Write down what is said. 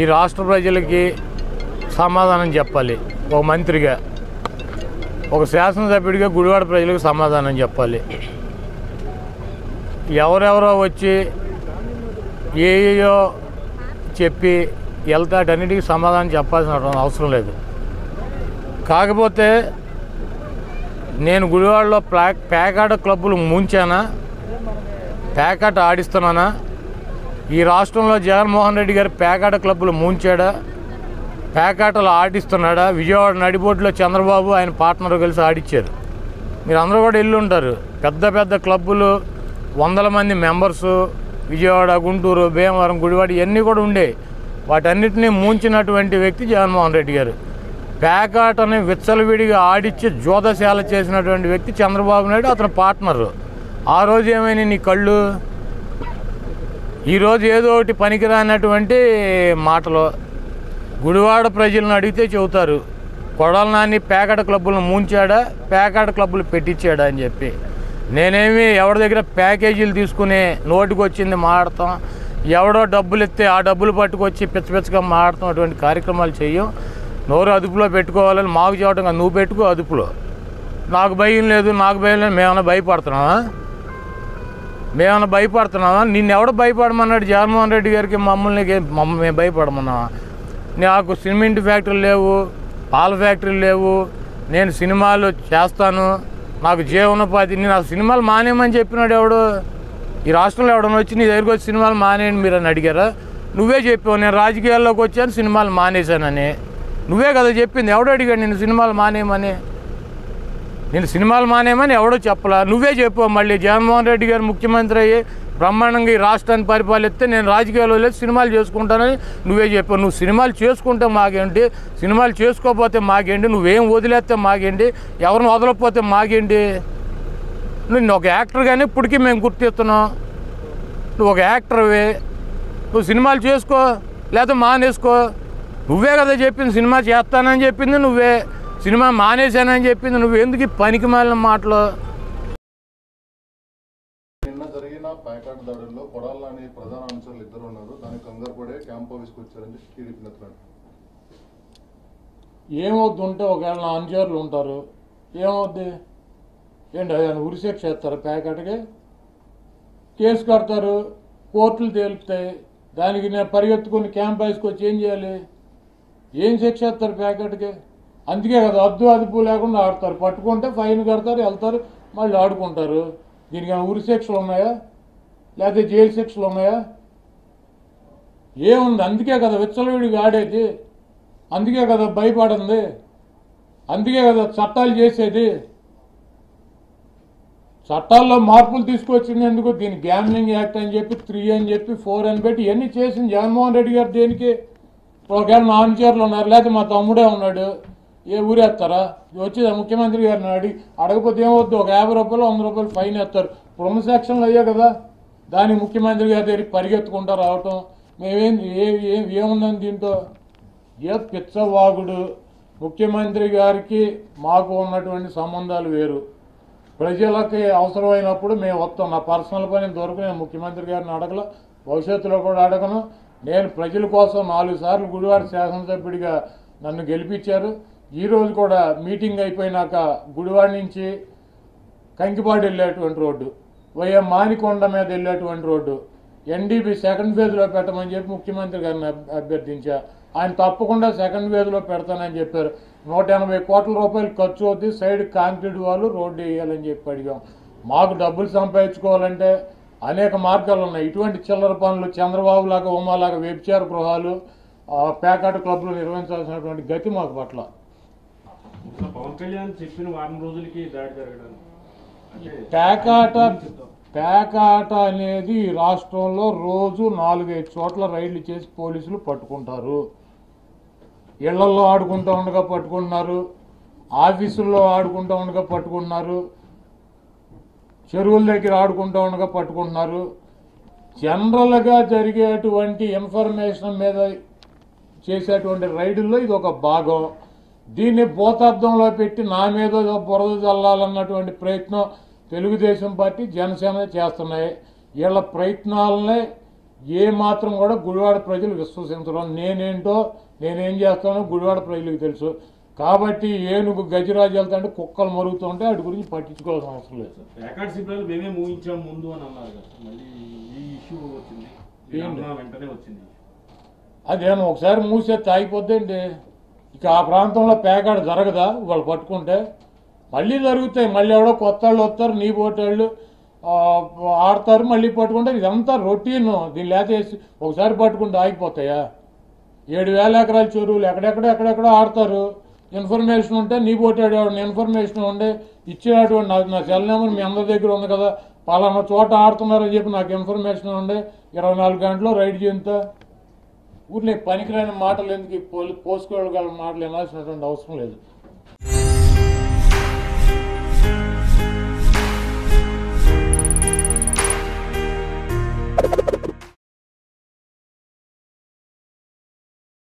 ఈ రాష్ట్ర ప్రజలకి సమాధానం చెప్పాలి. ఒక మంత్రిగా ఒక శాసనసభ్యుడిగా గుడివాడ ప్రజలకు సమాధానం చెప్పాలి. ఎవరెవరో వచ్చి ఏయో చెప్పి వెళ్తాటన్నిటికీ సమాధానం చెప్పాల్సిన అవసరం లేదు. కాకపోతే నేను గుడివాడలో ప్లా ప్యాకాట క్లబ్బులు ముంచానా? పేకాట ఆడిస్తున్నానా? ఈ రాష్ట్రంలో జగన్మోహన్ రెడ్డి గారు పేకాట క్లబ్బులు మూంచాడా? పేకాటలు ఆడిస్తున్నాడా? విజయవాడ నడిబోటులో చంద్రబాబు ఆయన పార్ట్నర్ కలిసి ఆడిచ్చారు. మీరు అందరూ కూడా వెళ్ళి ఉంటారు పెద్ద పెద్ద క్లబ్బులు వందల మంది మెంబర్సు విజయవాడ గుంటూరు భీమవరం గుడివాడ ఇవన్నీ కూడా ఉండే. వాటన్నిటినీ ముంచినటువంటి వ్యక్తి జగన్మోహన్ రెడ్డి గారు. పేకాటని విచ్చలవిడిగా ఆడిచ్చి జోదశాల చేసినటువంటి వ్యక్తి చంద్రబాబు నాయుడు అతని పార్ట్నరు. ఆ రోజు ఏమైనా నీ కళ్ళు? ఈరోజు ఏదో ఒకటి పనికిరానటువంటి మాటలు గుడివాడ ప్రజలను అడిగితే చెబుతారు కొడాల నాని పేకాట క్లబ్బులను ముంచాడా పేకాట క్లబ్బులు పెట్టించాడా అని చెప్పి. నేనేమి ఎవరి దగ్గర ప్యాకేజీలు తీసుకుని నోటికి వచ్చింది మాడతాం ఎవడో డబ్బులు ఇస్తే ఆ డబ్బులు పట్టుకొచ్చి పిచ్చ పిచ్చగా మాడతాం అటువంటి కార్యక్రమాలు చెయ్యం. నోరు అదుపులో పెట్టుకోవాలని మాకు చెప్పడం నువ్వు పెట్టుకో అదుపులో. నాకు భయం లేదు నాకు భయం లేదు మేమన్నా భయపడుతున్నావా? మేమన్నా భయపడుతున్నావా? నిన్ను ఎవడు భయపడమన్నాడు? జగన్మోహన్ రెడ్డి గారికి మమ్మల్ని మమ్మల్ని మేము భయపడమన్నావా? నాకు సిమెంట్ ఫ్యాక్టరీలు లేవు పాల ఫ్యాక్టరీలు లేవు నేను సినిమాలు చేస్తాను నాకు జీవనోపాధి నేను ఆ సినిమాలు మానేయమని చెప్పినాడు ఎవడు? ఈ రాష్ట్రంలో ఎవడన్నా వచ్చి నీ దగ్గరికి వచ్చి సినిమాలు మానేయండి మీరు అని అడిగారా? నువ్వే చెప్పావు నేను రాజకీయాల్లోకి వచ్చాను సినిమాలు మానేశానని. నువ్వే కదా చెప్పింది ఎవడు అడిగాడు నేను సినిమాలు మానేయమని? నేను సినిమాలు మానేమని ఎవడో చెప్పలా. నువ్వే చెప్పు మళ్ళీ. జగన్మోహన్ రెడ్డి గారు ముఖ్యమంత్రి అయ్యి బ్రహ్మాండంగా ఈ రాష్ట్రాన్ని పరిపాలిస్తే నేను రాజకీయాల్లో లేదు సినిమాలు చేసుకుంటానని నువ్వే చెప్పావు నువ్వు సినిమాలు చేసుకుంటే మాకేంటి? సినిమాలు చేసుకోకపోతే మాకేంటి? నువ్వేం వదిలేస్తే మాకేంటి? ఎవరిని వదలకపోతే మాకేంటి? నువ్వు ఒక యాక్టర్గానే ఇప్పటికీ మేము గుర్తిస్తున్నాం. నువ్వు ఒక యాక్టర్వే. నువ్వు సినిమాలు చేసుకో లేదా మానేసుకో. నువ్వే కదా చెప్పింది సినిమా చేస్తానని చెప్పింది నువ్వే. సినిమా మానేశానని చెప్పింది నువ్వు ఎందుకు పనికి మాలిన మాటలు? నిన్న జరిగిన ప్యాకాట్ దాడుల్లో కొడాలని ప్రధాన అంశాలు ఇద్దరు ఉన్నారు. దానికి కంగారు పడే క్యాంప్ ఆఫీస్కి వచ్చారని టీడీపీ నేతలు ఉంటే ఒకవేళ నా అనుచరులు ఉంటారు ఏమవుద్ది? ఏంటి ఆయన ఉరిశిక్ష చేస్తారు ప్యాకెట్కి? కేసు కడతారు కోర్టులు తేలుపుతాయి దానికి నేను పరిగెత్తుకుని క్యాంప్ హౌస్కి వచ్చి ఏం చేయాలి? ఏం శిక్ష చేస్తారు ప్యాకెట్కి? అందుకే కదా అద్దు అదుపు లేకుండా ఆడతారు. పట్టుకుంటే ఫైన్ కడతారు వెళ్తారు మళ్ళీ ఆడుకుంటారు. దీనికి ఉరి శిక్షలు ఉన్నాయా? లేకపోతే జైలు శిక్షలు ఉన్నాయా? ఏముంది? అందుకే కదా విచ్చలవిడిగా ఆడేది. అందుకే కదా భయపడింది. అందుకే కదా చట్టాలు చేసేది. చట్టాల్లో మార్పులు తీసుకొచ్చింది ఎందుకు? దీని గ్యామ్లింగ్ యాక్ట్ అని చెప్పి త్రీ అని చెప్పి ఫోర్ అని పెట్టి ఇవన్నీ చేసింది జగన్మోహన్ రెడ్డి గారు దేనికి? ఒకవేళ నా అనుచరులు ఉన్నారు లేకపోతే మా తమ్ముడే ఉన్నాడు. ఏ ఊరేస్తారా వచ్చి ముఖ్యమంత్రి గారిని అడిగి అడగకపోతే ఏమవుద్దు? ఒక యాభై రూపాయలు వంద రూపాయలు ఫైన్ వేస్తారు. ఇప్పుడు సెక్షన్లు అయ్యా కదా. దాన్ని ముఖ్యమంత్రి గారి దగ్గరికి పరిగెత్తుకుంటా రావటం. మేమేం ఏ ఏ- ఏముందని దీంతో? ఏ పిచ్చవాగుడు? ముఖ్యమంత్రి గారికి మాకు ఉన్నటువంటి సంబంధాలు వేరు. ప్రజలకి అవసరమైనప్పుడు మేము వస్తాం. నా పర్సనల్ పని దొరకు నేను ముఖ్యమంత్రి గారిని అడగల. భవిష్యత్తులో కూడా అడగను. నేను ప్రజల కోసం నాలుగు సార్లు గుడివాడ శాసనసభ్యుడిగా నన్ను గెలిపించారు. ఈ రోజు కూడా మీటింగ్ అయిపోయినాక గుడివాడ నుంచి కంకిపాడు వెళ్ళేటువంటి రోడ్డు వైఎం మానికొండ మీద వెళ్ళేటువంటి రోడ్డు ఎన్డీపీ సెకండ్ ఫేజ్లో పెట్టమని చెప్పి ముఖ్యమంత్రి గారిని అభ్యర్థించా. ఆయన తప్పకుండా సెకండ్ ఫేజ్లో పెడతానని చెప్పారు. నూట ఎనభై కోట్ల రూపాయలు ఖర్చు అవుద్ది సైడ్ కాంక్రీట్ వాళ్ళు రోడ్డు వేయాలని చెప్పి అడిగాం. మాకు డబ్బులు సంపాదించుకోవాలంటే అనేక మార్గాలు ఉన్నాయి. ఇటువంటి చిల్లర పనులు చంద్రబాబు లాగా ఉమాలాగా వ్యభిచార గృహాలు ఆ, పేకాట క్లబ్లు నిర్వహించాల్సినటువంటి గతి మాకు పట్ల. పవన్ కళ్యాణ్ చెప్పిన వారం రోజులకి దాడి జరగడం పేకాట పేకాట అనేది రాష్ట్రంలో రోజు నాలుగైదు చోట్ల రైళ్ళు చేసి పోలీసులు పట్టుకుంటారు. ఇళ్ళలో ఆడుకుంటూ ఉండగా పట్టుకుంటున్నారు. ఆఫీసుల్లో ఆడుకుంటూ ఉండగా పట్టుకుంటున్నారు. చెరువుల దగ్గర ఆడుకుంటూ ఉండగా పట్టుకుంటున్నారు. జనరల్గా జరిగేటువంటి ఇన్ఫర్మేషన్ మీద చేసేటువంటి రైడుల్లో ఇది ఒక భాగం. దీన్ని భూతార్థంలో పెట్టి నా మీద బురద చల్లాలన్నటువంటి ప్రయత్నం తెలుగుదేశం పార్టీ జనసేన చేస్తున్నాయి. వీళ్ళ ప్రయత్నాలనే ఏ మాత్రం కూడా గుడివాడ ప్రజలు విశ్వసించడం నేనేంటో నేనేం చేస్తానో గుడివాడ ప్రజలకు తెలుసు. కాబట్టి ఏనుగు గజరాజు వెళ్తాంటే కుక్కలు మరుగుతుంటే వాటి గురించి పట్టించుకోవాల్సిన అవసరం లేదు. ప్యాకెట్ సిబ్బంది మేమే ఊహించాం ముందు అని అన్నారు కదా సార్. మళ్ళీ ఈ ఇష్యూ వచ్చింది. వెంటనే అదేమో ఒకసారి మూసేస్తే ఆగిపోద్దండి ఇక ఆ ప్రాంతంలో పేకాడ జరగదా? వాళ్ళు పట్టుకుంటే. మళ్ళీ జరుగుతాయి. మళ్ళీ ఎవడో కొత్త వాళ్ళు వస్తారు నీ పోటోళ్ళు ఆడతారు మళ్ళీ పట్టుకుంటారు. ఇదంతా రొటీన్. దీన్ని లేచేసి ఒకసారి పట్టుకుంటే ఆగిపోతాయా? ఏడు వేల ఎకరాల చెరువులు ఎక్కడెక్కడ ఎక్కడెక్కడ ఆడతారు. ఇన్ఫర్మేషన్ ఉంటే నీ పోటాడు ఎవరిని ఇన్ఫర్మేషన్ ఉండే ఇచ్చేటువంటి నాకు నా సెల్ నెంబర్ మీ అందరి దగ్గర ఉంది కదా. పలానా చోట ఆడుతున్నారని చెప్పి నాకు ఇన్ఫర్మేషన్ ఉండే. ఇరవై నాలుగు గంటలు రైడ్ చేయంతా. ఊర్లే పనికిరాని మాటలు ఎందుకు పోలి పోసుకోగల మాటలు వినాల్సినటువంటి అవసరం లేదు.